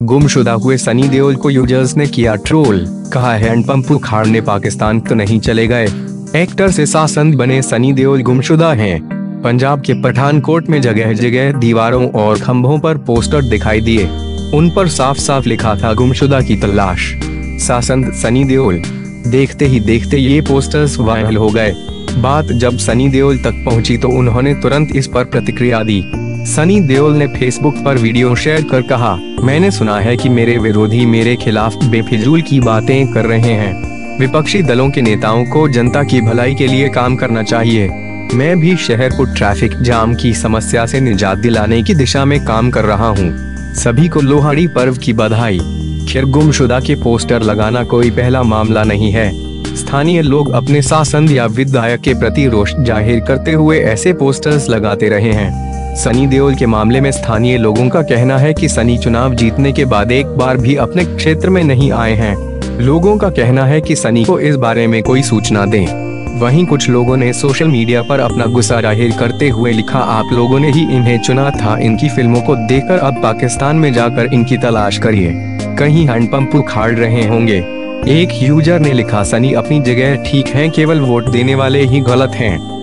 गुमशुदा हुए सनी देओल को यूज़र्स ने किया ट्रोल, कहा हैंडपंप उखाड़ने पाकिस्तान तो नहीं चले गए। एक्टर से सासन बने सनी देओल गुमशुदा हैं। पंजाब के पठानकोट में जगह जगह दीवारों और खंभों पर पोस्टर दिखाई दिए। उन पर साफ़ साफ़ लिखा था गुमशुदा की तलाश। सासन सनी देओल, देखते ही देखते ये पोस्टर्स वायरल हो गए। बात जब सनी देओल तक पहुँची तो उन्होंने तुरंत इस पर प्रतिक्रिया दी। सनी देओल ने फेसबुक पर वीडियो शेयर कर कहा, मैंने सुना है कि मेरे विरोधी मेरे खिलाफ बेफिजूल की बातें कर रहे हैं। विपक्षी दलों के नेताओं को जनता की भलाई के लिए काम करना चाहिए। मैं भी शहर को ट्रैफ़िक जाम की समस्या से निजात दिलाने की दिशा में काम कर रहा हूँ। सभी को लोहड़ी पर्व की बधाई। खैर, गुमशुदा के पोस्टर लगाना कोई पहला मामला नहीं है। स्थानीय लोग अपने शासन या विधायक के प्रति रोष ज़ाहिर करते हुए ऐसे पोस्टर्स लगाते रहे हैं। सनी देओल के मामले में स्थानीय लोगों का कहना है कि सनी चुनाव जीतने के बाद एक बार भी अपने क्षेत्र में नहीं आए हैं। लोगों का कहना है कि सनी को इस बारे में कोई सूचना दें। वहीं कुछ लोगों ने सोशल मीडिया पर अपना गुस्सा ज़ाहिर करते हुए लिखा, आप लोगों ने ही इन्हें चुना था, इनकी फ़िल्मों को देखकर अब पाकिस्तान में जाकर इनकी तलाश करिए। कहीं हैंडपंप उखाड़ रहे होंगे। एक यूज़र ने लिखा, सनी अपनी जगह ठीक है, केवल वोट देने वाले ही गलत हैं।